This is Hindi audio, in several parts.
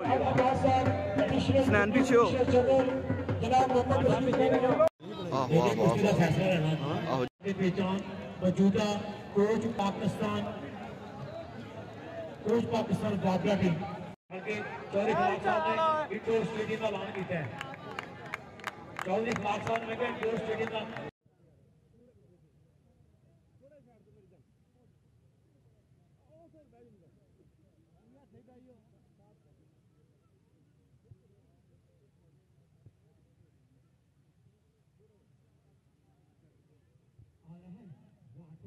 स्नान भी छो मौजूदा कोच पाकिस्तान कोच पाकिस्तान मुकाबला टीम। चौधरी चौधरी खिलाफ साहब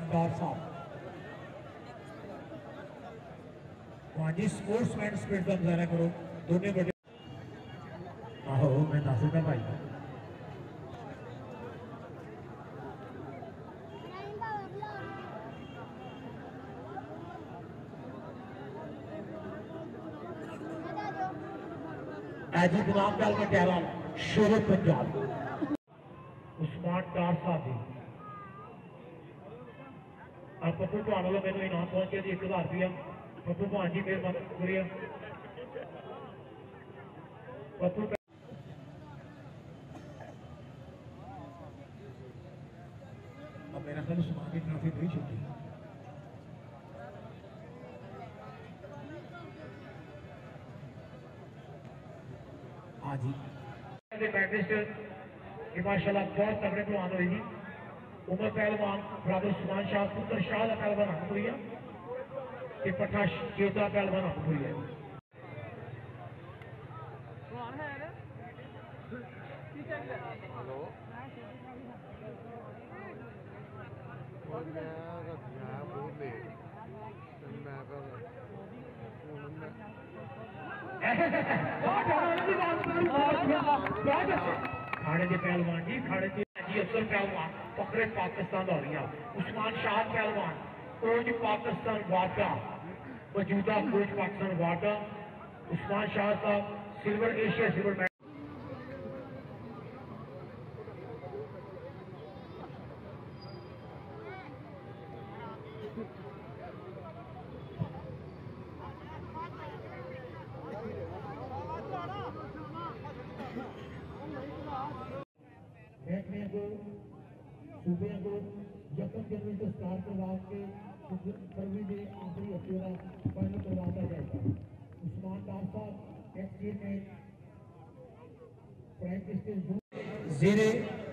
and platform. वाणी स्पोर्ट्समैन स्पीड बम जरा करो। दोनों बड़े आहो, मैं दस दिता भाई। अजी गुलाम डाल का कहलाल शेर पंजाब। उस्मान कार साहब ਪੱਪੂ ਭਾਣ ਵੱਲੋਂ ਮੈਨੂੰ ਇਨਾਮ ਪਹੁੰਚਿਆ ਜੀ 1000 ਰੁਪਇਆ ਪੱਪੂ ਭਾਣ ਜੀ ਮੇਰੇ ਮਦਦ ਸ਼ੁਕਰੀਆ ਪੱਪੂ ਭਾ- अब मेरा ख्याल उस्मान की ट्रॉफी नहीं छूटी हाँ जी बैटिस्ट ये माशाल्लाह बहुत तगड़े पहलवान हुए जी उमर पहलवान ब्रदर सुभान शाह पुत्र शाह का पहलवान हम हुई है। पठा चेता पहलवान हमपुरिया हाँ। खाड़े के पहलवान जी खाड़े के जी पहलवान फखरे पाकिस्तान दौरिया उस्मान शाह पहलवान, कोच पाकिस्तान वाटा मौजूदा कोच पाकिस्तान वाटा उस्मान शाह साहब, सिल्वर एशिया सिल्वर सुबह को यकम को आखिरी फाइनल करवाता उस्मान साहब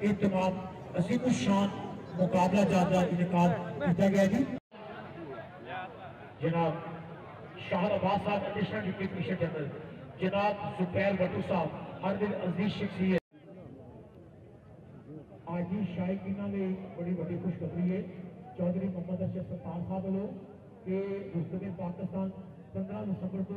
इतमाम असीम शान मुकाबला जादा इनका किया गया जी। जनाब शाह अब्बास साहब डिप्टी कमिश्नर जनरल, जनाब जुबैर भट्टू साहब, हर दिन अज़ीज़ शख्सियत। शायक इन्होंने बड़ी वही खुशखबरी है। चौधरी मोहम्मद अशर सरकार साहब वालों के उस पाकिस्तान पंद्रह दिसंबर को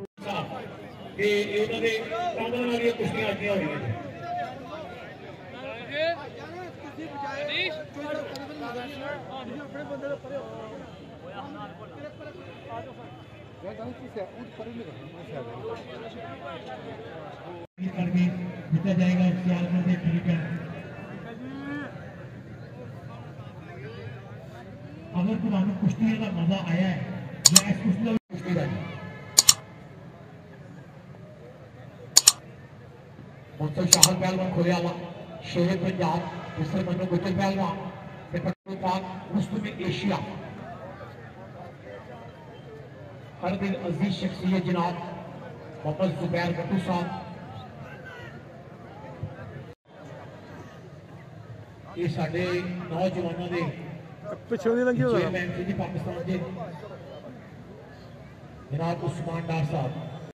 जाएगा इख्तियार करने तरीका अगर तुम्हें कुश्ती का मज़ा आया है, या शाहर पहलवान शेर पंजाब दूसरे गुजर पहलवान पाकिस्तान मुस्लिम एशिया। हर दिन अज़ीज़ शख्सियत जनाब, मोहम्मद जुबैर भट्टू साहब। ये साढ़े नौजवानों के ਪਿੱਛੋਂ ਦੀ ਲੰਘੀ ਹੋਗਾ ਚੇਅਰਮੈਨ ਸੀ ਜੀ ਪਾਕਿਸਤਾਨ ਦੇ ਜਨਾਬ ਉਸਮਾਨ ਡਾਰ ਸਾਹਿਬ